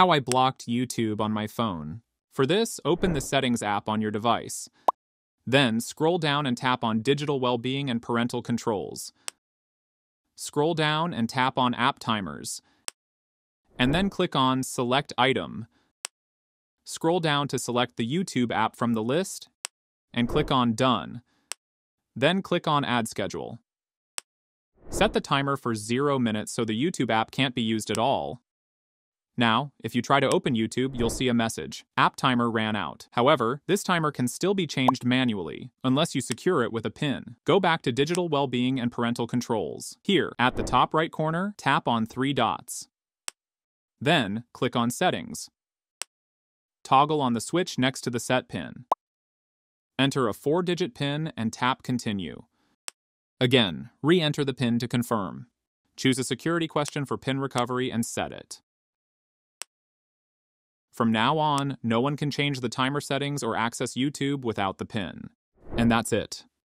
How I blocked YouTube on my phone. For this, open the Settings app on your device. Then, scroll down and tap on Digital Wellbeing and Parental Controls. Scroll down and tap on App Timers. And then click on Select Item. Scroll down to select the YouTube app from the list and click on Done. Then click on Add Schedule. Set the timer for zero minutes so the YouTube app can't be used at all. Now, if you try to open YouTube, you'll see a message. App timer ran out. However, this timer can still be changed manually, unless you secure it with a PIN. Go back to Digital Wellbeing and Parental Controls. Here, at the top right corner, tap on three dots. Then, click on Settings. Toggle on the switch next to the set pin. Enter a four-digit PIN and tap Continue. Again, re-enter the PIN to confirm. Choose a security question for PIN recovery and set it. From now on, no one can change the timer settings or access YouTube without the PIN. And that's it.